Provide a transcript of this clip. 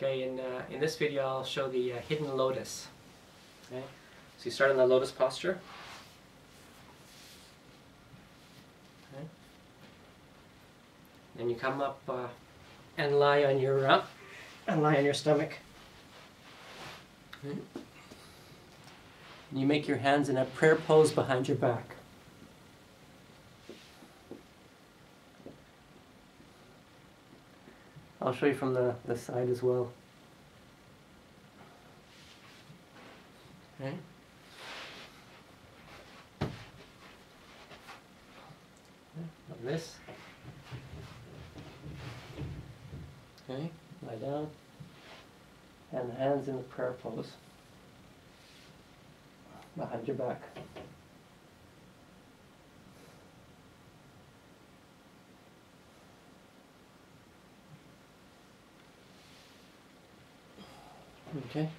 Okay, in, uh, in this video I'll show the uh, hidden lotus. Okay, so you start in the lotus posture. Okay. Then you come up uh, and lie on your uh, and lie on your stomach. Okay. You make your hands in a prayer pose behind your back. I'll show you from the, the side as well. Okay. Like this. Okay, lie down. And hands in the prayer pose. Behind your back. Okay.